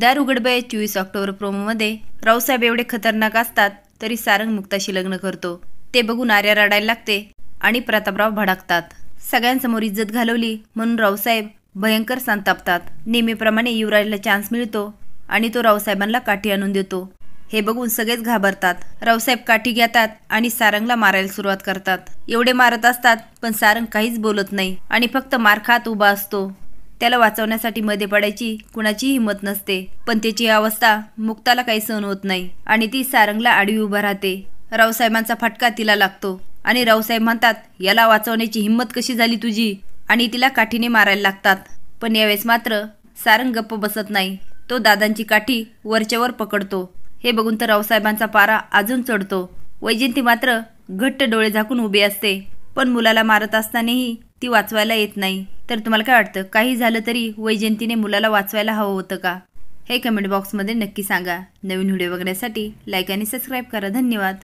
दार उघडबय चोवीस ऑक्टोबर प्रोमोमध्ये. रावसाहेब एवढे खतरनाक असतात तरी सारंग मुक्ताशी लग्न करतो. ते बघून आर्या रडायला लागते आणि प्रतापराव भडकतात. सगळ्यांसमोर इज्जत घालवली म्हणून रावसाहेब भयंकर संतापतात. नेहमीप्रमाणे युवराजला चान्स मिळतो आणि तो रावसाहेबांना काठी आणून देतो. हे बघून सगळेच घाबरतात. रावसाहेब काठी घेतात आणि सारंगला मारायला सुरुवात करतात. एवढे मारत असतात पण सारंग काहीच बोलत नाही आणि फक्त मार खात उभा असतो. त्याला वाचवण्यासाठी मध्ये पडायची कुणाची हिंमत नसते. पण त्याची अवस्था मुक्ताला काही सहन होत नाही आणि ती सारंगला आडवी उभा राहते. रावसाहेबांचा फटका तिला लागतो आणि रावसाहेब म्हणतात याला वाचवण्याची हिंमत कशी झाली तुझी? आणि तिला काठीने मारायला लागतात. पण यावेळेस मात्र सारंग गप्प बसत नाही. तो दादांची काठी वरच्यावर पकडतो. हे बघून तर रावसाहेबांचा पारा अजून चढतो. वैजयंती मात्र घट्ट डोळे झाकून उभी असते. पण मुलाला मारत असतानाही ती वाचवायला येत नाही. तर तुम्हाला काय वाटतं? काही झालं तरी वैजयंतीने मुलाला वाचवायला हवं होतं का? हे कमेंट बॉक्समध्ये नक्की सांगा. नवीन व्हिडिओ बघण्यासाठी लाईक आणि सबस्क्राईब करा. धन्यवाद.